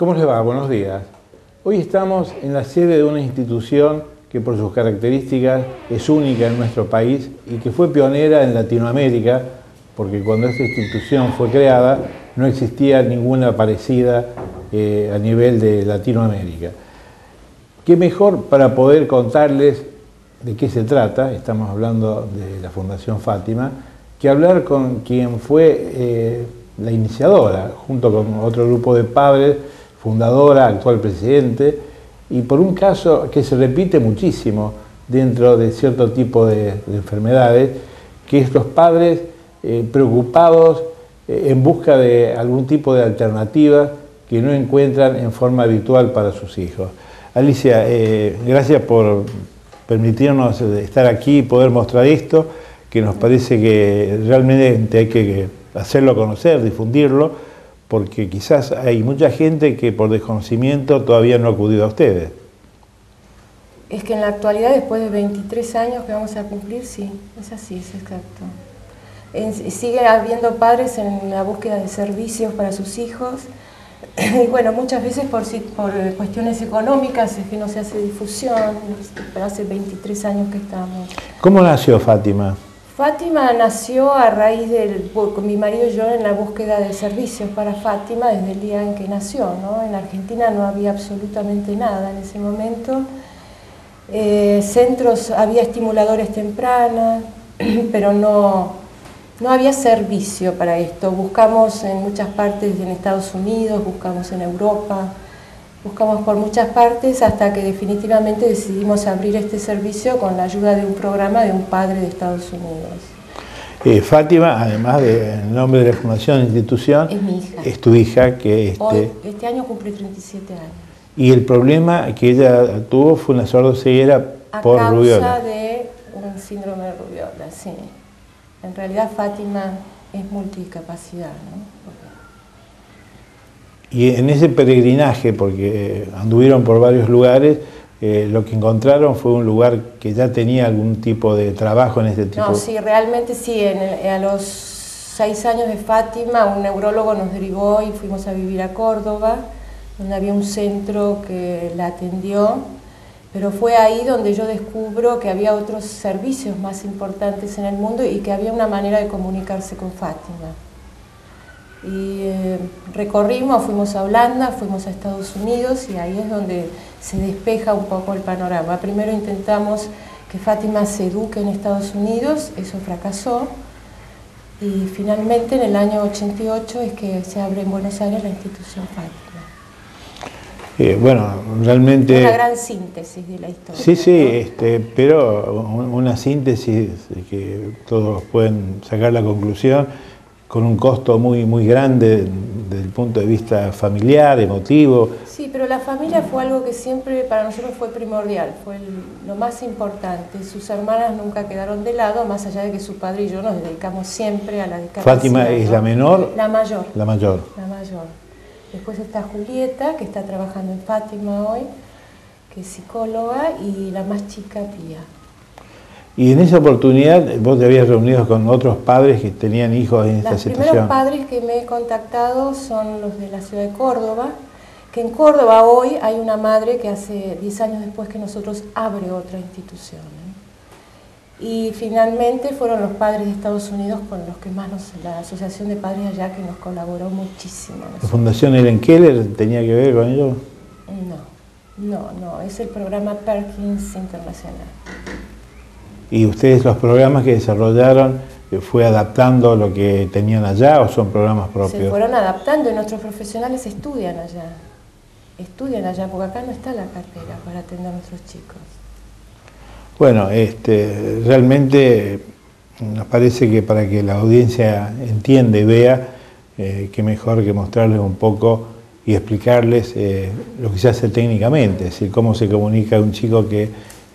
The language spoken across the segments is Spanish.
¿Cómo les va? Buenos días. Hoy estamos en la sede de una institución que por sus características es única en nuestro país y que fue pionera en Latinoamérica, porque cuando esta institución fue creada no existía ninguna parecida eh, a nivel de Latinoamérica. ¿Qué mejor para poder contarles de qué se trata? Estamos hablando de la Fundación Fátima, que hablar con quien fue eh, la iniciadora, junto con otro grupo de padres, fundadora, actual presidente, y por un caso que se repite muchísimo dentro de cierto tipo de, enfermedades, que es los padres eh, preocupados eh, en busca de algún tipo de alternativa que no encuentran en forma habitual para sus hijos. Alicia, eh, gracias por permitirnos estar aquí y poder mostrar esto, que nos parece que realmente hay que hacerlo conocer, difundirlo, porque quizás hay mucha gente que por desconocimiento todavía no ha acudido a ustedes. Es que en la actualidad, después de 23 años que vamos a cumplir, sí, es así, es exacto. sigue habiendo padres en la búsqueda de servicios para sus hijos, y bueno, muchas veces por, por cuestiones económicas es que no se hace difusión, pero hace 23 años que estamos. ¿Cómo nació Fátima? Fátima nació a raíz del, con mi marido y yo en la búsqueda de servicios para Fátima desde el día en que nació. ¿no? En Argentina no había absolutamente nada en ese momento. Eh, centros, había estimuladores tempranas, pero no, no había servicio para esto. Buscamos en muchas partes en Estados Unidos, buscamos en Europa, Buscamos por muchas partes hasta que definitivamente decidimos abrir este servicio con la ayuda de un programa de un padre de Estados Unidos. Eh, Fátima, además del nombre de la fundación, institución, es mi hija. Es tu hija que este, este año cumple 37 años. Y el problema que ella tuvo fue una sordoceguera por rubiola. Causa de un síndrome de rubiola, sí. En realidad Fátima es multidiscapacidad, ¿no? Y en ese peregrinaje, porque anduvieron por varios lugares, eh, lo que encontraron fue un lugar que ya tenía algún tipo de trabajo en este tipo. No, sí, realmente sí. a los seis años de Fátima, un neurólogo nos derivó y fuimos a vivir a Córdoba, donde había un centro que la atendió. Pero fue ahí donde yo descubro que había otros servicios más importantes en el mundo y que había una manera de comunicarse con Fátima. Y eh, recorrimos, fuimos a Holanda, fuimos a Estados Unidos y ahí es donde se despeja un poco el panorama. Primero intentamos que Fátima se eduque en Estados Unidos, eso fracasó, y finalmente en el año 88 es que se abre en Buenos Aires la institución Fátima. Eh, bueno, realmente... Una gran síntesis de la historia. Sí, sí, este, pero una síntesis que todos pueden sacar la conclusión con un costo muy, muy grande desde el punto de vista familiar, emotivo. Sí, pero la familia fue algo que siempre para nosotros fue primordial, fue lo más importante. Sus hermanas nunca quedaron de lado, más allá de que su padre y yo nos dedicamos siempre a la discapacidad. ¿Fátima es la menor? La mayor. La mayor. La mayor. Después está Julieta, que está trabajando en Fátima hoy, que es psicóloga, y la más chica, Pía. Y en esa oportunidad vos te habías reunido con otros padres que tenían hijos en esta situación. Los primeros padres que me he contactado son los de la ciudad de Córdoba, que en Córdoba hoy hay una madre que hace 10 años después que nosotros abre otra institución. ¿eh? Y finalmente fueron los padres de Estados Unidos con los que más nos, la Asociación de Padres allá que nos colaboró muchísimo. ¿La Fundación Ellen Keller tenía que ver con ello? No, no, no, es el programa Perkins Internacional. ¿Y ustedes los programas que desarrollaron eh, fue adaptando lo que tenían allá o son programas propios? Se fueron adaptando y nuestros profesionales estudian allá. Estudian allá, porque acá no está la cartera para atender a nuestros chicos. Bueno, este, realmente nos parece que para que la audiencia entienda y vea, eh, que mejor que mostrarles un poco y explicarles eh, lo que se hace técnicamente, es decir, cómo se comunica un chico que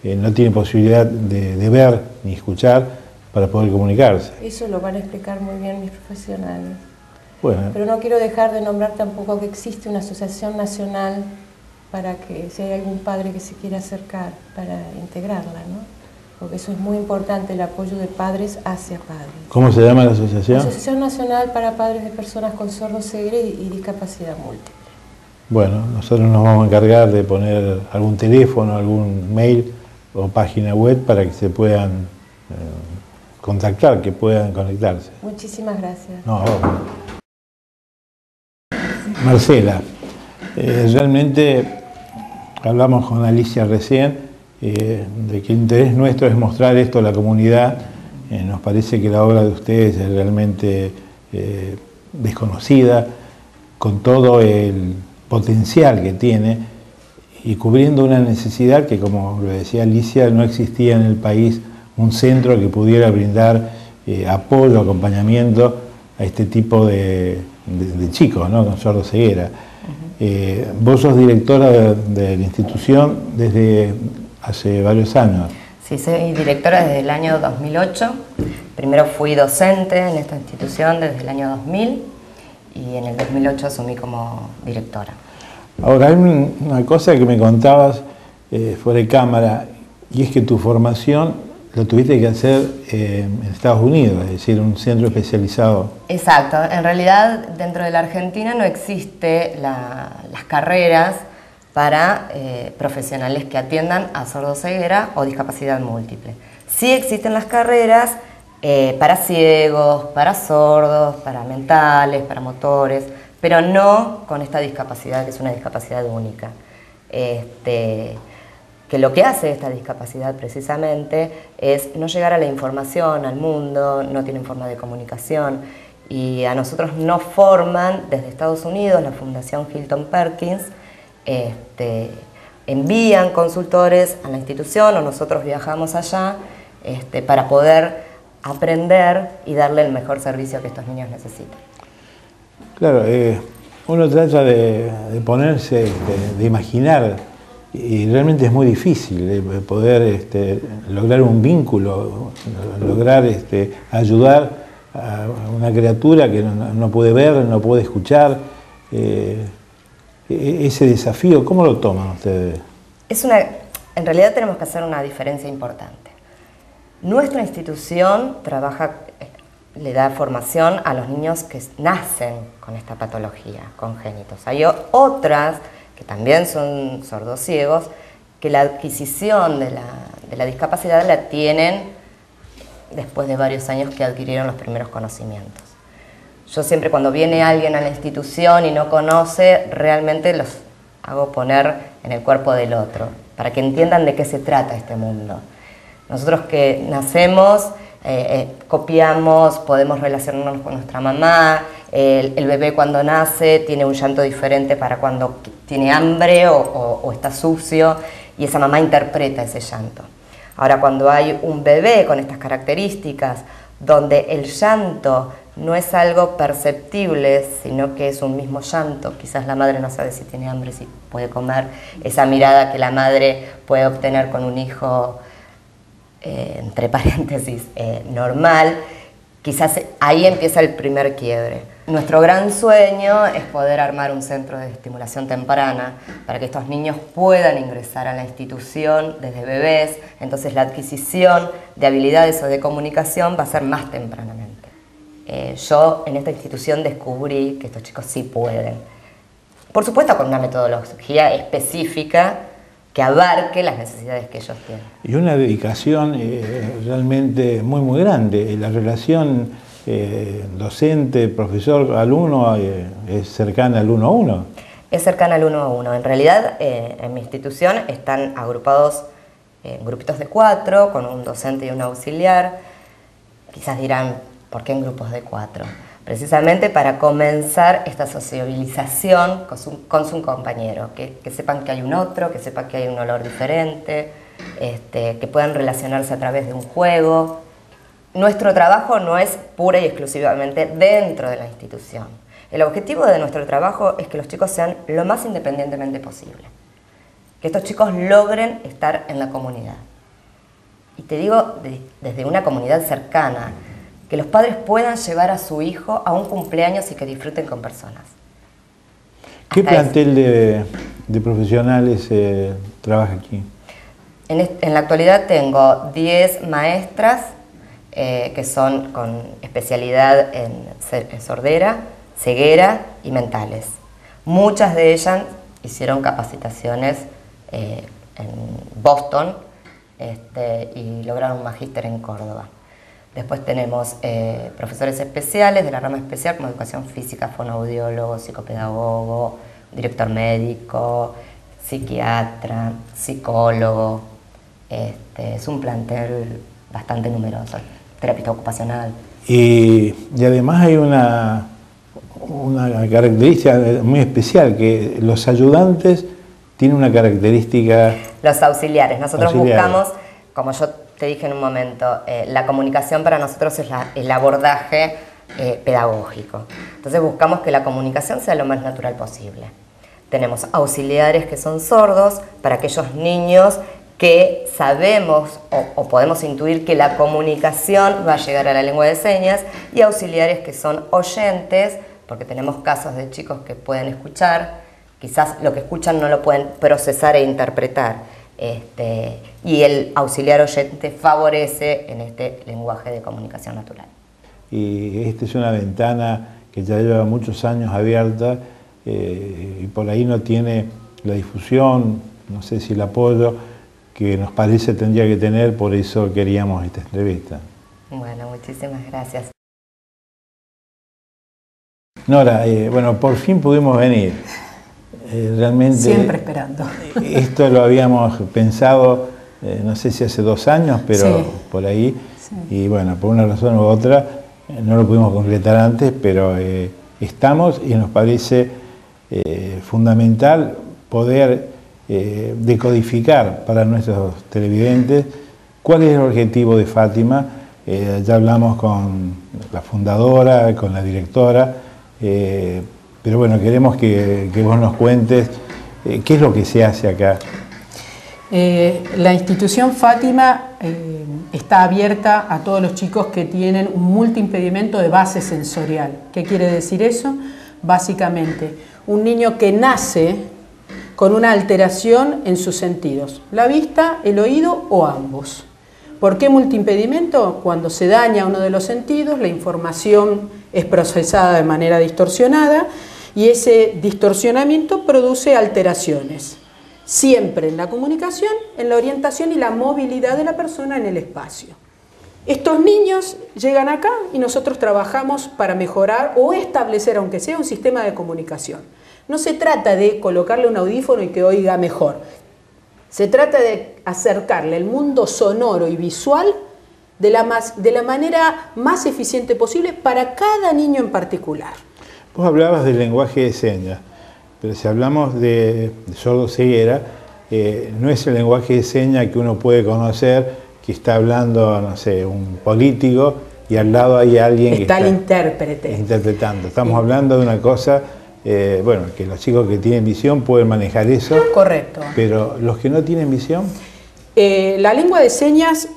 eh, no tiene posibilidad de, ver ni escuchar para poder comunicarse. Eso lo van a explicar muy bien mis profesionales. Bueno. Pero no quiero dejar de nombrar tampoco que existe una asociación nacional para que si hay algún padre que se quiera acercar para integrarla, ¿no? Porque eso es muy importante, el apoyo de padres hacia padres. ¿Cómo se llama la asociación? Asociación Nacional para Padres de Personas con Sordoceguera y Discapacidad Múltiple. Bueno, nosotros nos vamos a encargar de poner algún teléfono, algún mail o página web para que se puedan eh, contactar, que puedan conectarse. Muchísimas gracias. Marcela, eh, realmente hablamos con Alicia recién eh, de que el interés nuestro es mostrar esto a la comunidad. nos parece que la obra de ustedes es realmente desconocida, con todo el potencial que tiene y cubriendo una necesidad que, como lo decía Alicia, no existía en el país un centro que pudiera brindar eh, apoyo, acompañamiento a este tipo de, chicos, ¿no? con sordo ceguera. Eh, vos sos directora de, la institución desde hace varios años. Sí, soy directora desde el año 2008. Primero fui docente en esta institución desde el año 2000 y en el 2008 asumí como directora. Ahora, hay una cosa que me contabas eh, fuera de cámara, y es que tu formación lo tuviste que hacer eh, en Estados Unidos, es decir, un centro especializado. Exacto, en realidad dentro de la Argentina no existe las carreras para eh, profesionales que atiendan a sordoceguera o discapacidad múltiple. Sí existen las carreras para ciegos, para sordos, para mentales, para motores, pero no con esta discapacidad, que es una discapacidad única. Este, que lo que hace esta discapacidad precisamente es no llegar a la información, al mundo, no tienen forma de comunicación y a nosotros nos forman desde Estados Unidos, la Fundación Hilton Perkins, este, envían consultores a la institución o nosotros viajamos allá este, para poder aprender y darle el mejor servicio que estos niños necesitan. Claro, eh, uno trata de, ponerse, de, imaginar, y realmente es muy difícil eh, poder este, lograr un vínculo, lograr este, ayudar a una criatura que no, puede ver, no puede escuchar. Eh, e, ese desafío, ¿cómo lo toman ustedes? Es una, en realidad tenemos que hacer una diferencia importante. Nuestra institución trabaja le da formación a los niños que nacen con esta patología, congénitos. Hay otras que también son sordos ciegos, que la adquisición de la, discapacidad la tienen después de varios años que adquirieron los primeros conocimientos. Yo siempre cuando viene alguien a la institución y no conoce, realmente los hago poner en el cuerpo del otro, para que entiendan de qué se trata este mundo. Nosotros que nacemos eh, eh, copiamos, podemos relacionarnos con nuestra mamá, el, bebé cuando nace tiene un llanto diferente para cuando tiene hambre o, está sucio y esa mamá interpreta ese llanto. Ahora, cuando hay un bebé con estas características, donde el llanto no es algo perceptible, sino que es un mismo llanto. Quizás la madre no sabe si tiene hambre, si puede comer. Esa mirada que la madre puede obtener con un hijo eh, entre paréntesis, eh, normal, quizás ahí empieza el primer quiebre. Nuestro gran sueño es poder armar un centro de estimulación temprana para que estos niños puedan ingresar a la institución desde bebés, entonces la adquisición de habilidades o de comunicación va a ser más tempranamente. Eh, yo en esta institución descubrí que estos chicos sí pueden. Por supuesto con una metodología específica que abarque las necesidades que ellos tienen. Y una dedicación eh, realmente muy, muy grande. La relación eh, docente, profesor, alumno eh, es cercana al uno a uno. Es cercana al uno a uno. En realidad, en mi institución están agrupados en grupitos de cuatro, con un docente y un auxiliar. Quizás dirán, ¿por qué en grupos de cuatro? Precisamente para comenzar esta sociabilización con su, compañero, que, sepan que hay un otro, que sepan que hay un olor diferente, este, que puedan relacionarse a través de un juego. Nuestro trabajo no es pura y exclusivamente dentro de la institución. El objetivo de nuestro trabajo es que los chicos sean lo más independientemente posible, que estos chicos logren estar en la comunidad. Y te digo desde una comunidad cercana, que los padres puedan llevar a su hijo a un cumpleaños y que disfruten con personas. ¿Qué plantel de, profesionales eh, trabaja aquí? En, la actualidad tengo 10 maestras eh, que son con especialidad en, sordera, ceguera y mentales. Muchas de ellas hicieron capacitaciones eh, en Boston este, y lograron un magíster en Córdoba. Después tenemos eh, profesores especiales de la rama especial como educación física, fonoaudiólogo, psicopedagogo, director médico, psiquiatra, psicólogo. Este, es un plantel bastante numeroso, terapista ocupacional. Y, y además hay una, una característica muy especial, que los ayudantes tienen una característica... Los auxiliares. Nosotros buscamos, como yo te dije en un momento, eh, la comunicación para nosotros es el abordaje eh, pedagógico. Entonces buscamos que la comunicación sea lo más natural posible. Tenemos auxiliares que son sordos para aquellos niños que sabemos o, podemos intuir que la comunicación va a llegar a la lengua de señas y auxiliares que son oyentes, porque tenemos casos de chicos que pueden escuchar, quizás lo que escuchan no lo pueden procesar e interpretar. Este, y el auxiliar oyente favorece en este lenguaje de comunicación natural. Y esta es una ventana que ya lleva muchos años abierta eh, y por ahí no tiene la difusión, no sé si el apoyo que nos parece tendría que tener, por eso queríamos esta entrevista. Bueno, muchísimas gracias. Nora, eh, bueno, por fin pudimos venir. Eh, realmente... Siempre esperando. Esto lo habíamos pensado, eh, no sé si hace dos años, pero por ahí. Y bueno, por una razón u otra, eh, no lo pudimos concretar antes, pero estamos y nos parece fundamental poder decodificar para nuestros televidentes cuál es el objetivo de Fátima. ya hablamos con la fundadora, con la directora, pero bueno, queremos que, vos nos cuentes eh, qué es lo que se hace acá. Eh, la institución Fátima eh, está abierta a todos los chicos que tienen un multiimpedimento de base sensorial. ¿Qué quiere decir eso? Básicamente, un niño que nace con una alteración en sus sentidos, la vista, el oído o ambos. ¿Por qué multiimpedimento? Cuando se daña uno de los sentidos, la información es procesada de manera distorsionada y ese distorsionamiento produce alteraciones, siempre en la comunicación, en la orientación y la movilidad de la persona en el espacio. Estos niños llegan acá y nosotros trabajamos para mejorar o establecer, aunque sea un sistema de comunicación. No se trata de colocarle un audífono y que oiga mejor. Se trata de acercarle el mundo sonoro y visual de la, más, de la manera más eficiente posible para cada niño en particular. Vos hablabas del lenguaje de señas, pero si hablamos de, sordo ceguera, eh, no es el lenguaje de señas que uno puede conocer que está hablando, no sé, un político y al lado hay alguien que está el intérprete. interpretando. Estamos hablando de una cosa, eh, bueno, que los chicos que tienen visión pueden manejar eso. Correcto. Pero los que no tienen visión. Eh, la lengua de señas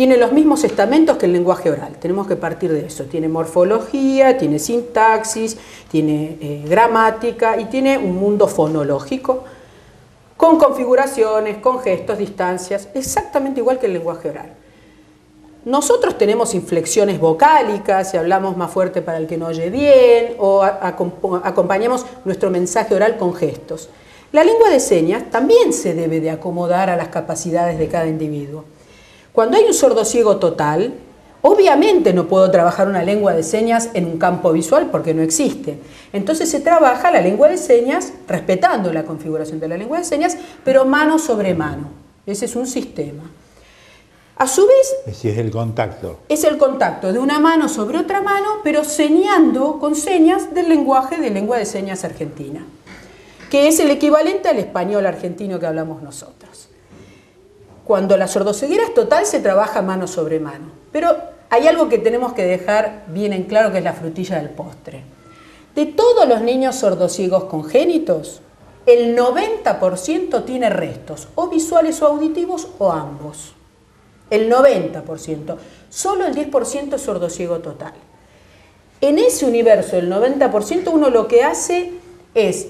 tiene los mismos estamentos que el lenguaje oral. Tenemos que partir de eso. Tiene morfología, tiene sintaxis, tiene eh, gramática y tiene un mundo fonológico con configuraciones, con gestos, distancias, exactamente igual que el lenguaje oral. Nosotros tenemos inflexiones vocálicas, si hablamos más fuerte para el que no oye bien, o acompañamos nuestro mensaje oral con gestos. La lengua de señas también se debe de acomodar a las capacidades de cada individuo. Cuando hay un sordo ciego total, obviamente no puedo trabajar una lengua de señas en un campo visual porque no existe. Entonces se trabaja la lengua de señas respetando la configuración de la lengua de señas, pero mano sobre mano. Ese es un sistema. A su vez... es el contacto. Es el contacto de una mano sobre otra mano, pero señando con señas del lenguaje de lengua de señas argentina, que es el equivalente al español argentino que hablamos nosotros. Cuando la sordoceguera es total se trabaja mano sobre mano. Pero hay algo que tenemos que dejar bien en claro que es la frutilla del postre. De todos los niños sordociegos congénitos, el 90% tiene restos, o visuales o auditivos o ambos. El 90%. Solo el 10% es sordociego total. En ese universo, el 90%, uno lo que hace es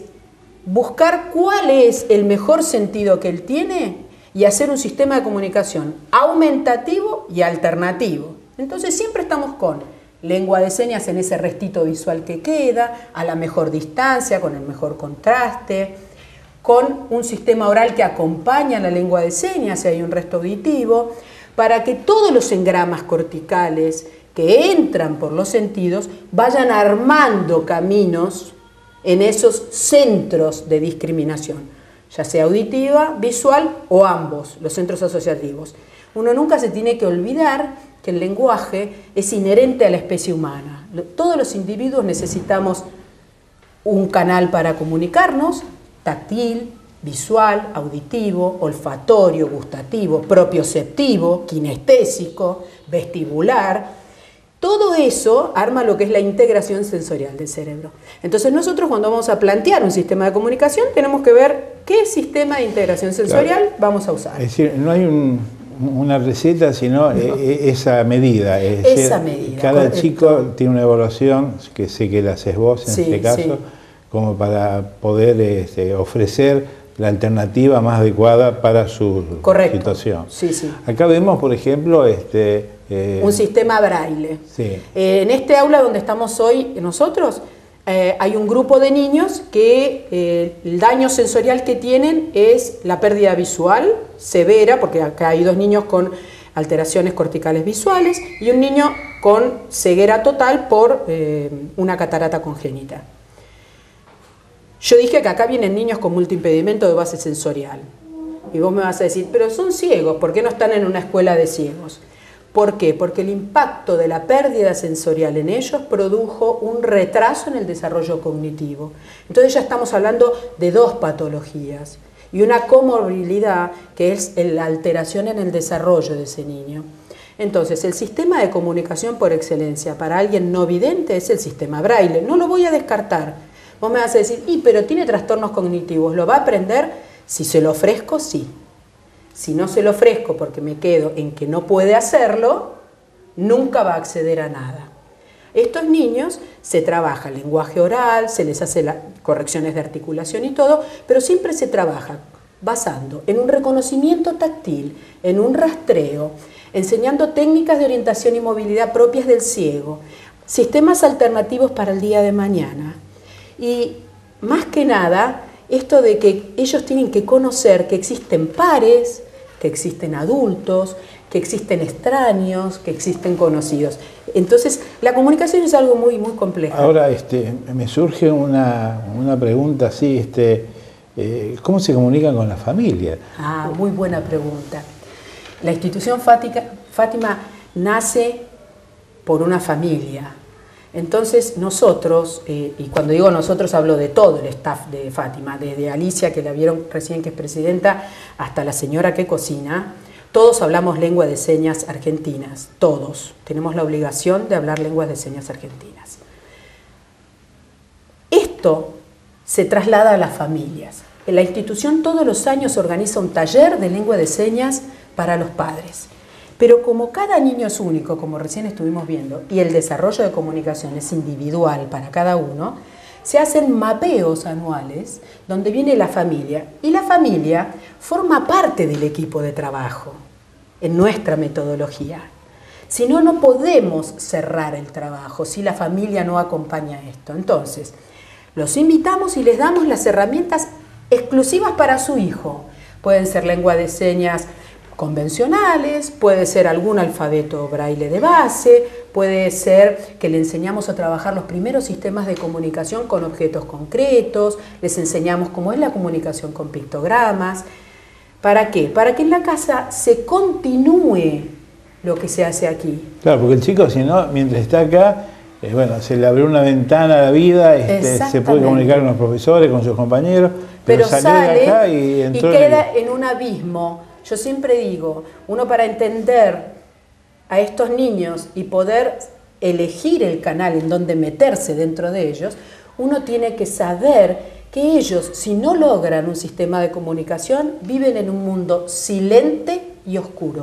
buscar cuál es el mejor sentido que él tiene y hacer un sistema de comunicación aumentativo y alternativo. Entonces siempre estamos con lengua de señas en ese restito visual que queda, a la mejor distancia, con el mejor contraste, con un sistema oral que acompaña la lengua de señas si hay un resto auditivo, para que todos los engramas corticales que entran por los sentidos vayan armando caminos en esos centros de discriminación, ya sea auditiva, visual o ambos, los centros asociativos. Uno nunca se tiene que olvidar que el lenguaje es inherente a la especie humana. Todos los individuos necesitamos un canal para comunicarnos, táctil, visual, auditivo, olfatorio, gustativo, propioceptivo, kinestésico, vestibular, todo eso arma lo que es la integración sensorial del cerebro. Entonces nosotros cuando vamos a plantear un sistema de comunicación tenemos que ver qué sistema de integración sensorial vamos a usar. Es decir, no hay una receta, sino e, e, esa medida. esa medida. Cada chico tiene una evaluación, que sé que la haces vos en este caso, como para poder este, ofrecer la alternativa más adecuada para su situación. Sí. Acá vemos, por ejemplo, este, eh, un sistema braille. Sí. Eh, en este aula donde estamos hoy nosotros, eh, hay un grupo de niños que el daño sensorial que tienen es la pérdida visual severa, porque acá hay dos niños con alteraciones corticales visuales y un niño con ceguera total por una catarata congénita. Yo dije que acá vienen niños con multiimpedimento de base sensorial. Y vos me vas a decir, pero son ciegos, ¿por qué no están en una escuela de ciegos? ¿Por qué? Porque el impacto de la pérdida sensorial en ellos produjo un retraso en el desarrollo cognitivo. Entonces ya estamos hablando de dos patologías y una comorbilidad que es la alteración en el desarrollo de ese niño. Entonces, el sistema de comunicación por excelencia para alguien no vidente es el sistema braille. No lo voy a descartar, Vos me vas a decir, y pero tiene trastornos cognitivos, ¿lo va a aprender? Si se lo ofrezco, sí. Si no se lo ofrezco porque me quedo en que no puede hacerlo, nunca va a acceder a nada. Estos niños se trabaja el lenguaje oral, se les hace correcciones de articulación y todo, pero siempre se trabaja basando en un reconocimiento táctil, en un rastreo, enseñando técnicas de orientación y movilidad propias del ciego, sistemas alternativos para el día de mañana, y más que nada, esto de que ellos tienen que conocer que existen pares, que existen adultos, que existen extraños, que existen conocidos. Entonces, la comunicación es algo muy, muy complejo. Ahora, este, me surge una, pregunta así, este, eh, ¿cómo se comunican con la familia? Ah, muy buena pregunta. La institución Fátima nace por una familia, entonces nosotros, eh, y cuando digo nosotros hablo de todo el staff de Fátima, desde Alicia, que la vieron recién que es presidenta, hasta la señora que cocina, todos hablamos lengua de señas argentinas, todos. Tenemos la obligación de hablar lenguas de señas argentinas. Esto se traslada a las familias. La institución todos los años organiza un taller de lengua de señas para los padres. Pero como cada niño es único, como recién estuvimos viendo, y el desarrollo de comunicación es individual para cada uno, se hacen mapeos anuales donde viene la familia y la familia forma parte del equipo de trabajo en nuestra metodología. Si no, no podemos cerrar el trabajo si la familia no acompaña esto. Entonces, los invitamos y les damos las herramientas exclusivas para su hijo. Pueden ser lengua de señas convencionales, puede ser algún alfabeto braille de base, puede ser que le enseñamos a trabajar los primeros sistemas de comunicación con objetos concretos, les enseñamos cómo es la comunicación con pictogramas. ¿Para qué? Para que en la casa se continúe lo que se hace aquí. Claro, porque el chico, si no, mientras está acá, eh, bueno, se le abrió una ventana a la vida, este, se puede comunicar con los profesores, con sus compañeros, pero, sale acá y, y queda en un abismo yo siempre digo, uno para entender a estos niños y poder elegir el canal en donde meterse dentro de ellos, uno tiene que saber que ellos, si no logran un sistema de comunicación, viven en un mundo silente y oscuro,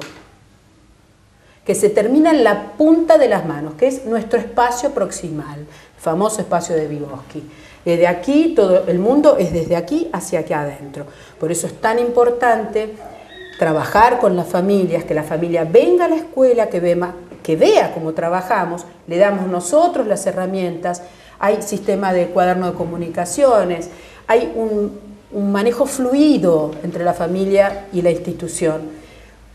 que se termina en la punta de las manos, que es nuestro espacio proximal, el famoso espacio de Vygotsky. Desde aquí, todo el mundo es desde aquí hacia aquí adentro. Por eso es tan importante trabajar con las familias, que la familia venga a la escuela, que, vea cómo trabajamos, le damos nosotros las herramientas, hay sistema de cuaderno de comunicaciones, hay un, un manejo fluido entre la familia y la institución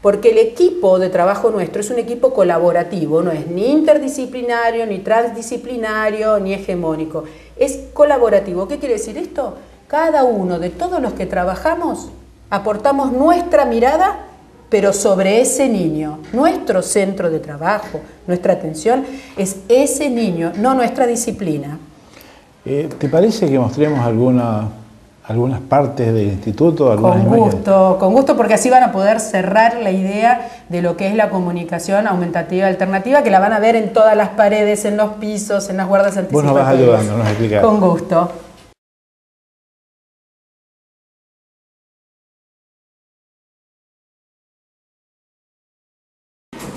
porque el equipo de trabajo nuestro es un equipo colaborativo, no es ni interdisciplinario, ni transdisciplinario, ni hegemónico, es colaborativo. ¿Qué quiere decir esto? Cada uno de todos los que trabajamos aportamos nuestra mirada, pero sobre ese niño. Nuestro centro de trabajo, nuestra atención es ese niño, no nuestra disciplina. Eh, ¿Te parece que mostremos alguna algunas partes del instituto? con gusto, con gusto, porque así van a poder cerrar la idea de lo que es la comunicación aumentativa alternativa, que la van a ver en todas las paredes, en los pisos, en las guardas anticipatorias. Vos nos vas ayudando, nos explicás. Con gusto.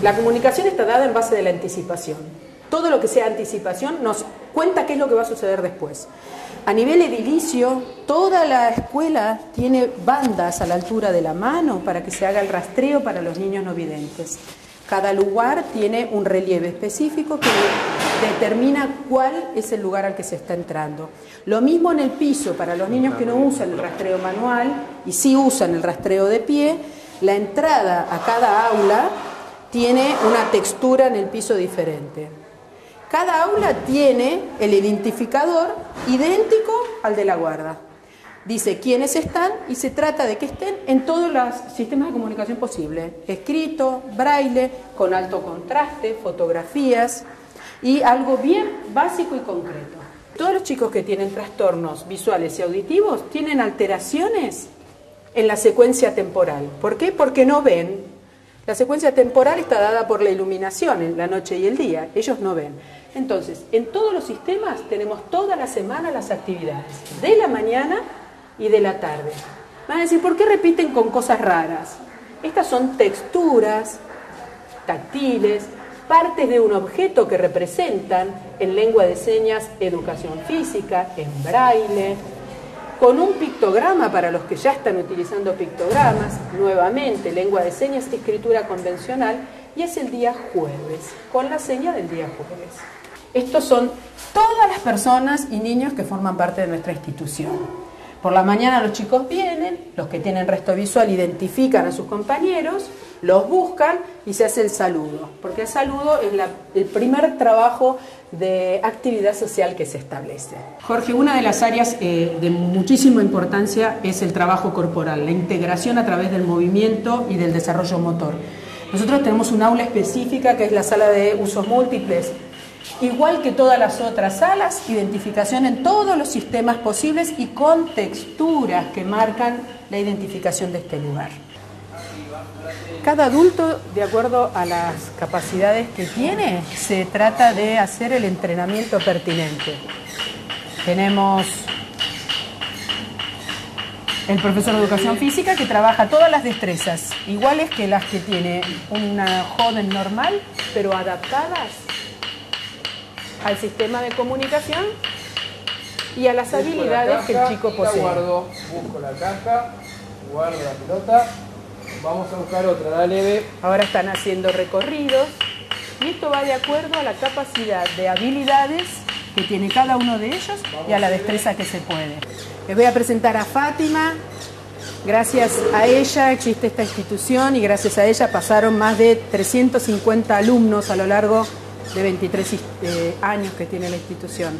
La comunicación está dada en base de la anticipación. Todo lo que sea anticipación nos cuenta qué es lo que va a suceder después. A nivel edilicio, toda la escuela tiene bandas a la altura de la mano para que se haga el rastreo para los niños no videntes. Cada lugar tiene un relieve específico que determina cuál es el lugar al que se está entrando. Lo mismo en el piso, para los niños que no usan el rastreo manual y sí usan el rastreo de pie, la entrada a cada aula tiene una textura en el piso diferente. Cada aula tiene el identificador idéntico al de la guarda. Dice quiénes están y se trata de que estén en todos los sistemas de comunicación posible. Escrito, braille, con alto contraste, fotografías y algo bien básico y concreto. Todos los chicos que tienen trastornos visuales y auditivos tienen alteraciones en la secuencia temporal. ¿Por qué? Porque no ven. La secuencia temporal está dada por la iluminación en la noche y el día. Ellos no ven. Entonces, en todos los sistemas tenemos toda la semana las actividades, de la mañana y de la tarde. Van a decir, ¿por qué repiten con cosas raras? Estas son texturas táctiles, partes de un objeto que representan en lengua de señas educación física, en braille, con un pictograma para los que ya están utilizando pictogramas, nuevamente lengua de señas, escritura convencional, y es el día jueves, con la seña del día jueves. Estos son todas las personas y niños que forman parte de nuestra institución. Por la mañana los chicos vienen, los que tienen resto visual identifican a sus compañeros, los buscan y se hace el saludo, porque el saludo es el primer trabajo de actividad social que se establece. Jorge, una de las áreas eh, de muchísima importancia es el trabajo corporal, la integración a través del movimiento y del desarrollo motor. Nosotros tenemos un aula específica que es la sala de usos múltiples, igual que todas las otras salas, identificación en todos los sistemas posibles y con texturas que marcan la identificación de este lugar. Cada adulto, de acuerdo a las capacidades que tiene, se trata de hacer el entrenamiento pertinente. Tenemos el profesor de educación física que trabaja todas las destrezas, iguales que las que tiene una joven normal, pero adaptadas al sistema de comunicación y a las habilidades que el chico posee. Guardo, busco la caja, guardo la pelota, vamos a buscar otra, dale B. Ahora están haciendo recorridos y esto va de acuerdo a la capacidad de habilidades que tiene cada uno de ellos y a la destreza que se puede. Les voy a presentar a Fátima. Gracias a ella existe esta institución y gracias a ella pasaron más de 350 alumnos a lo largo de de 23 eh, años que tiene la institución.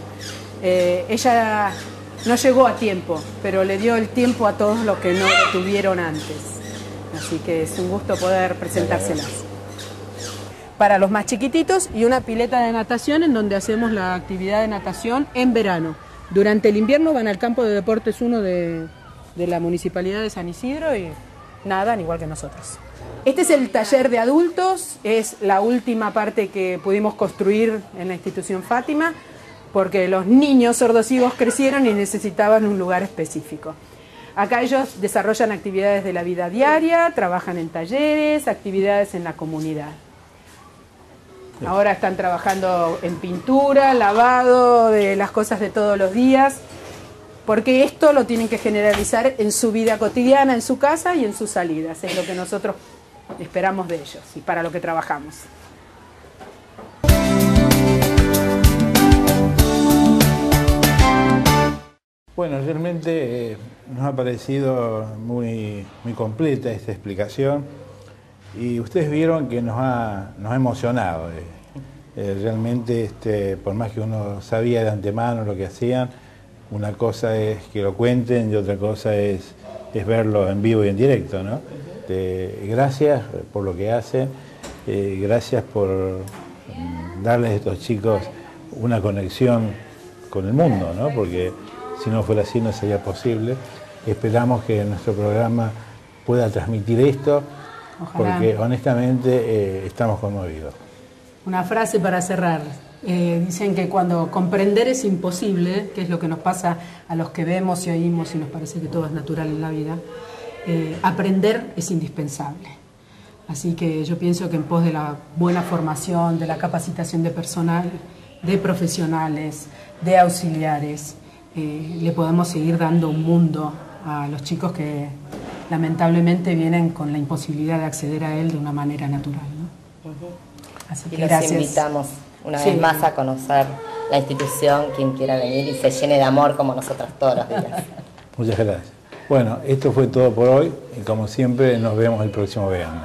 Eh, ella no llegó a tiempo, pero le dio el tiempo a todos los que no tuvieron antes. Así que es un gusto poder presentárselas. Para los más chiquititos y una pileta de natación en donde hacemos la actividad de natación en verano. Durante el invierno van al campo de deportes 1 de, de la Municipalidad de San Isidro y nadan igual que nosotros. Este es el taller de adultos, es la última parte que pudimos construir en la institución Fátima, porque los niños sordosivos crecieron y necesitaban un lugar específico. Acá ellos desarrollan actividades de la vida diaria, trabajan en talleres, actividades en la comunidad. Ahora están trabajando en pintura, lavado de las cosas de todos los días, porque esto lo tienen que generalizar en su vida cotidiana, en su casa y en sus salidas. Es lo que nosotros esperamos de ellos y para lo que trabajamos. Bueno, realmente eh, nos ha parecido muy, muy completa esta explicación y ustedes vieron que nos ha, nos ha emocionado. eh. Eh, realmente, este, por más que uno sabía de antemano lo que hacían, una cosa es que lo cuenten y otra cosa es, es verlo en vivo y en directo. ¿no? Eh, gracias por lo que hacen, gracias por mm, darles a estos chicos una conexión con el mundo, ¿no? porque si no fuera así no sería posible. Esperamos que nuestro programa pueda transmitir esto, Ojalá. porque honestamente eh, estamos conmovidos. Una frase para cerrar. Eh, dicen que cuando comprender es imposible, que es lo que nos pasa a los que vemos y oímos y nos parece que todo es natural en la vida, eh, aprender es indispensable. Así que yo pienso que en pos de la buena formación, de la capacitación de personal, de profesionales, de auxiliares, eh, le podemos seguir dando un mundo a los chicos que lamentablemente vienen con la imposibilidad de acceder a él de una manera natural. ¿no? Así Y que los gracias. invitamos una Sí. vez más a conocer la institución, quien quiera venir y se llene de amor como nosotros todos los días. Muchas gracias. Bueno, esto fue todo por hoy y como siempre nos vemos el próximo viernes.